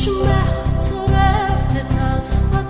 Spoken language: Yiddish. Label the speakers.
Speaker 1: ich mach zeröffnet das Vertrauen.